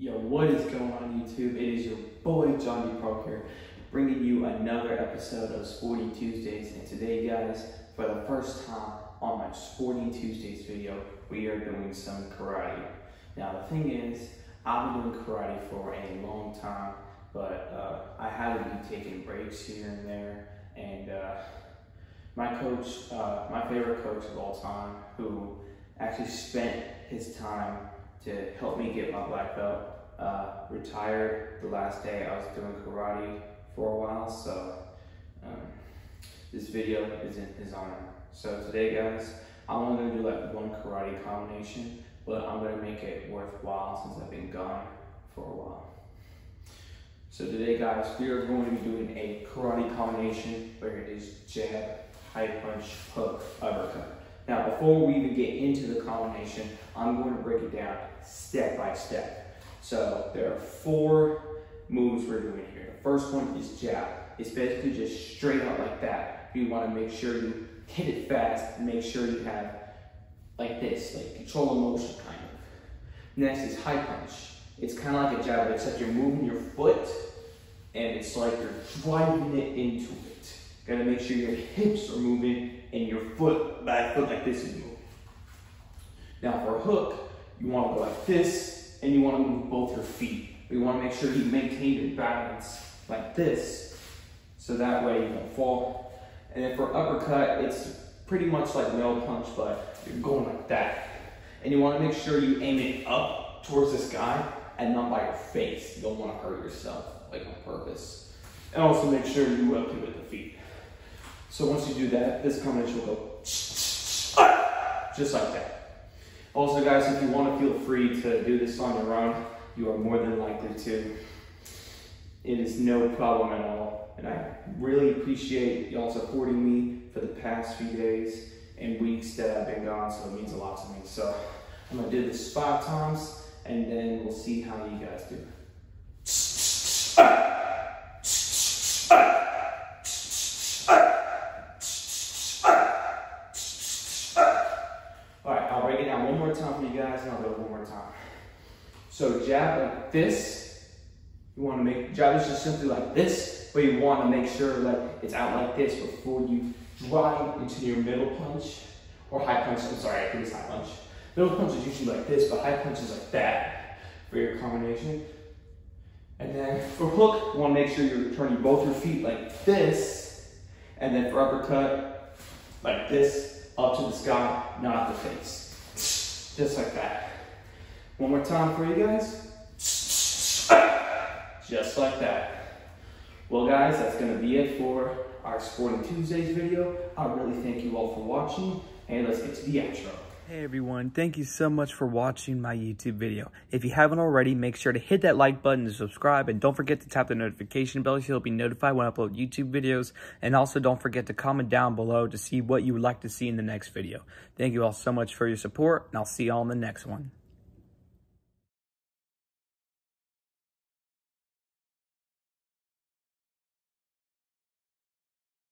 Yo, what is going on YouTube? It is your boy John D. Pro here, bringing you another episode of Sporty Tuesdays. And today, guys, for the first time on my Sporty Tuesdays video, we are doing some karate. Now, the thing is, I've been doing karate for a long time, but uh, I had to be taking breaks here and there. And uh, my coach, uh, my favorite coach of all time, who actually spent his time to help me get my black belt. Uh, retired the last day I was doing karate for a while, so um, this video is in his honor. So today, guys, I'm only gonna do like one karate combination, but I'm gonna make it worthwhile since I've been gone for a while. So today, guys, we are going to be doing a karate combination where it is jab, high punch, hook, uppercut. Now, before we even get into the combination, I'm going to break it down step by step. So there are four moves we're doing here. The first one is jab. It's basically just straight out like that. You want to make sure you hit it fast make sure you have like this, like control of motion kind of. Next is high punch. It's kind of like a jab, except you're moving your foot and it's like you're driving it into it. Gotta make sure your hips are moving and your foot, back foot like this is moving. Now for a hook, you wanna go like this and you wanna move both your feet. You wanna make sure you maintain your balance like this so that way you don't fall. And then for uppercut, it's pretty much like nail punch, but you're going like that. And you wanna make sure you aim it up towards this guy and not by your face. You don't wanna hurt yourself like on purpose. And also make sure you up to with the feet. So once you do that, this combination will go just like that. Also guys, if you want to feel free to do this on your own, you are more than likely to. It is no problem at all. And I really appreciate y'all supporting me for the past few days and weeks that I've been gone, so it means a lot to me. So I'm gonna do this five times and then we'll see how you guys do. So jab like this. You want to make, jab is just simply like this, but you want to make sure like it's out like this before you drive into your middle punch or high punch. I'm sorry, I think it's high punch. Middle punch is usually like this, but high punch is like that for your combination. And then for hook, you want to make sure you're turning both your feet like this. And then for uppercut, like this, up to the sky, not the face. Just like that. One more time for you guys. Just like that. Well guys, that's gonna be it for our Sporting Tuesdays video. I really thank you all for watching and let's get to the outro. Hey everyone, thank you so much for watching my YouTube video. If you haven't already, make sure to hit that like button to subscribe and don't forget to tap the notification bell so you'll be notified when I upload YouTube videos. And also don't forget to comment down below to see what you would like to see in the next video. Thank you all so much for your support and I'll see you all in the next one.